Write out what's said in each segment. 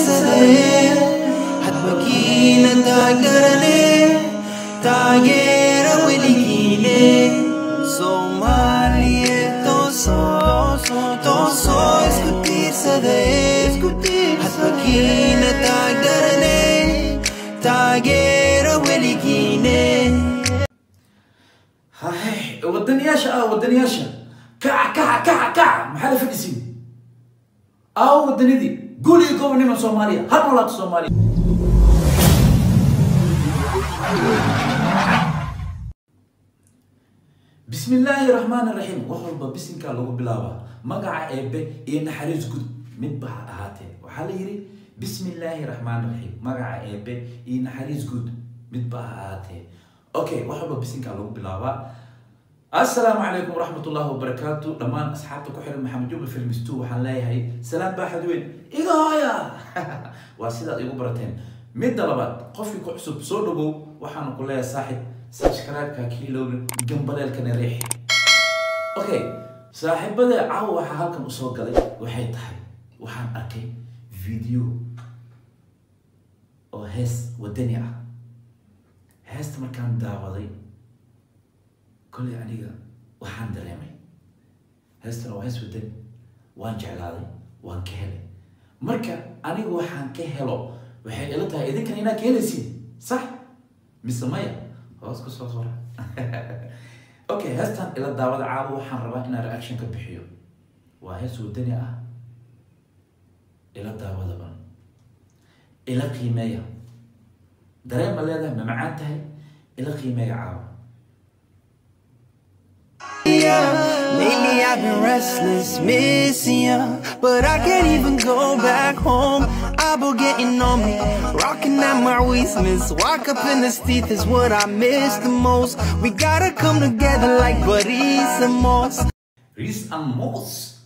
iskutirsadeen hadmakiina taagarane taageera weligiine soomaaliyeed toosoo toosoo isku tiirsadeen hadmakiina taagarane taageera weligiine hahay wadaniyaasha ah wadaniyaasha kaca kaca kaca kaca maxaa la fadhisiin aawo wadanidii guliga gobonima soomaaliya har noolaato soomaaliya bismi illaahi raxmaani raxiim wax walba bisinkaa lagu bilaabaa magaca eebbe iyo naxariis gud midba ha ahaatee waxaa la yidhi bismi illaahi raxmaani raxiim magaca eebbe iyo naxariis gud midba ha ahaatee okay wax walba bisinkaa lagu bilaabaa assalaamu calaykum waraxmatullaahi wabarakaatu dhammaan asxaabta ku xiran maxamed juma filmistu waxaan leeyahay salaam baaxad weyn. Iga hooya waa sidaad igu barateen. Midda labaad qofkii ku cusub soo dhawow waxaanu ku leeyahay saaxib. Subscribe-ka kiilowna gambaleelkana riixi okay saaxiibada caawa waxaa halkan u soo galay. Waxay tahay waxaan arkay video oo hees wadani ah. Heesta markaan daawaday kolley aniga waxaan dareemay. Heestana waa hees wadani waan jeclaaday waan ka helay. Marka aniga waxaan ka helo waxay ila tahay idinkan inaad ka helaysiin sax? Mise maya hoos ku soo qora okay heestan ila daawada caawa waxaan rabaa inaan reaction ka bixiyo. Waa hees wadani ah. Ila daawadaba ila qiimeeya. Dareen ma leedahay ma macaan tahay? Ila qiimeeya caawa I've been restless, missing you But I can't even go back home Apple getting on me, rocking at my waist Miss walk up in the teeth is what I miss the most We gotta come together like buddies and moss Reese and Moss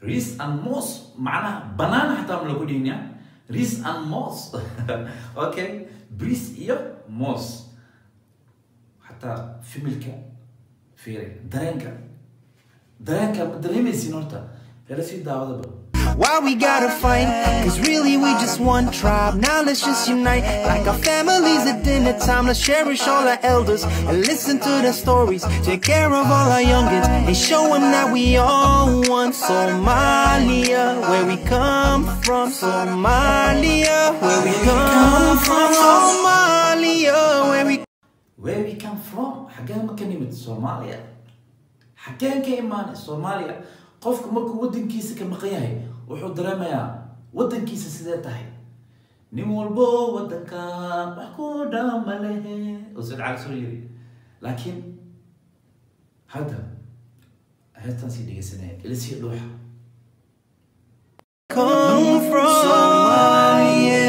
Reese and Moss معناها بنانا حتى من لو كدينا Reese and Moss اوكي بريس iyo Moss حتى في ملكة في درينكا درينكا ما dareemaysiin horta ila sii daawada ba Why we gotta fight? Cause really we just one tribe. Now let's just unite. Like our families at dinner time. Let's cherish all our elders and listen to their stories. Take care of all our youngins and show them that we all one. Somalia, where we come from. Somalia, where we come from. Somalia, where we where we come from xaggeen ma ka nimid Xaggeen ka imaanay soomaaliya qofku markuu waddankiisa ka maqan yahay wuxuu dareemayaa waddankiisa sidee tahay? Nin walbo waddanka wax ku dhama lehe. Oo said cali soo yiri. Laakiin hadda heestan sii dhegeysanaya ila sii dhuuxa. Come from. Somalia,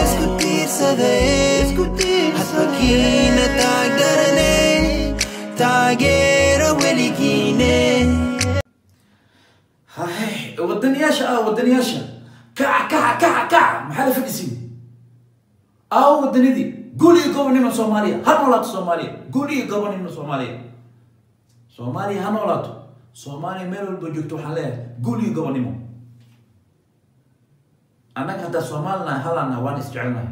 Iskutisare, Hadmakina Tagarane, Tagera Wiligine. hahay wadaniyaasha ah wadaniyaasha kaca kaca kaca kaca maxaa la fadhisiin aawo wadanidii guliga gobonima soomaaliya ha noolaato soomaaliya guliga gobonima soomaaliya soomaaliya ha noolaato soomaaliya meel walba joogto waxaan leeyahay guliga gobonimo annaga haddaa soomaalinahay halaanahay waan isjecelnahay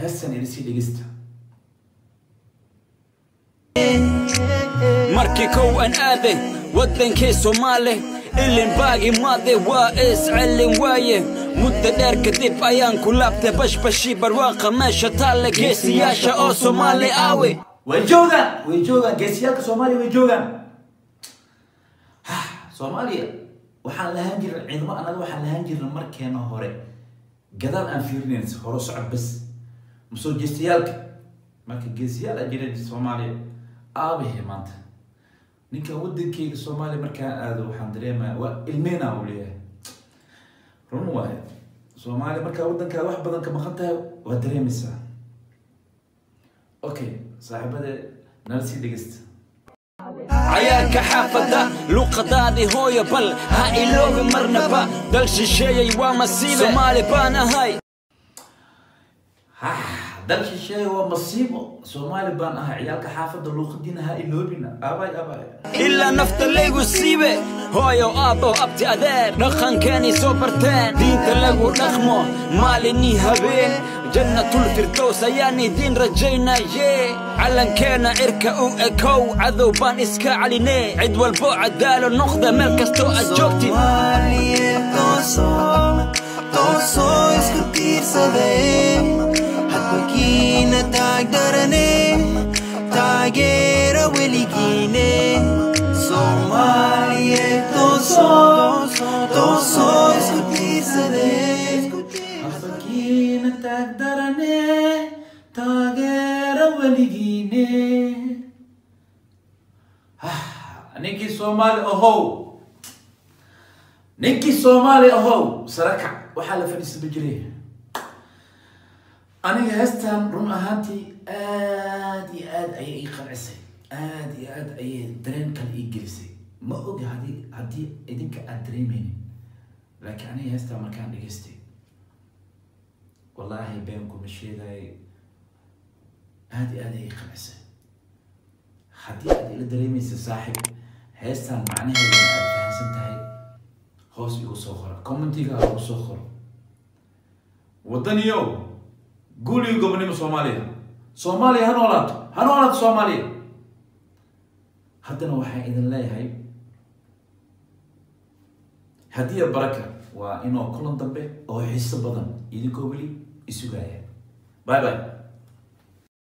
heestan ila sii dhegeysta markii kow aan aaday waddankii soomaali ilin baagi maade waa is celin waaye. Muddo dheer kadib ayaan ku laabtay bashbashii barwaaqa meesha taalle geesiyaasha oo soomaali aawe way joogaan way joogaan geesiyaalka soomaaliya way joogaan soomaaliya waxaan lahaan jirnay ciidamo annaga waxaan lahaan jirnay markeena hore. Gadaal aan fiirinayn hore socod bas masoo geesiyaalka? Marka geesiyaal aan jiran soomaaliya aabahe maanta. Ninkan wadankeyga soomaaliya markaan aado waxaan dareemaya waa ilmeyna uu leeyahay. Run waaye. Soomaaliya markaa wadankaada wax badan ka maqan tahay waa dareemaysaa okay saaxiibade nala sii dhegeysta cayaar ciyaalka xaafadda luqadaadii hooyo bal ha iloobi marnaba dal shisheeyey waa masiibe soomaali baan ahay dal shisheeye waa masiibo soomaali baan ahaa ciyaalka xaafadda luuqadiina ha iloobina aabay aabay ilaa nafta laygu siibe hooyo aabbo abti adeer dhaqankeenay soo barteen diinta lagu dhaqmo maalinii habeen jannatulfirdows ayaan idiin rajaynaye calankeena cirka u ekow cadow baan iska caline cid walbo cadaalo noqda meel kastoo aad joogtid taageera weligiine soomaaliyeed weligiine ninkii soomaali ahow. Ninkii soomaali ahow sarakac waxaa la fadhiisaba jiray aniga heestan run ahaantii aad iyo aad ayay ii qancisay aad iyo aad ayay dareen kale ii gelisay. Ma ogi haddii haddii idinka aad dareemeynin laakiin aniga heestan markaan dhegaystay wallaahi been kuma sheegaay aad iyo aad ayay qancisay haddii aad ila dareemaysa saaxib heestan macnaheeda aad fahamsan tahay hoos igu soo qora commentiga ugu soo qoro. Wadaniyow guuliga gobonimo soomaaliya. Soomaaliya ha noolaato ha noolaato soomaaliya. Haddana waxaan idin leeyahay hadiya baraka waa inoo kulan dambe oo xiiso badan idinkoo weli isugaya bye bye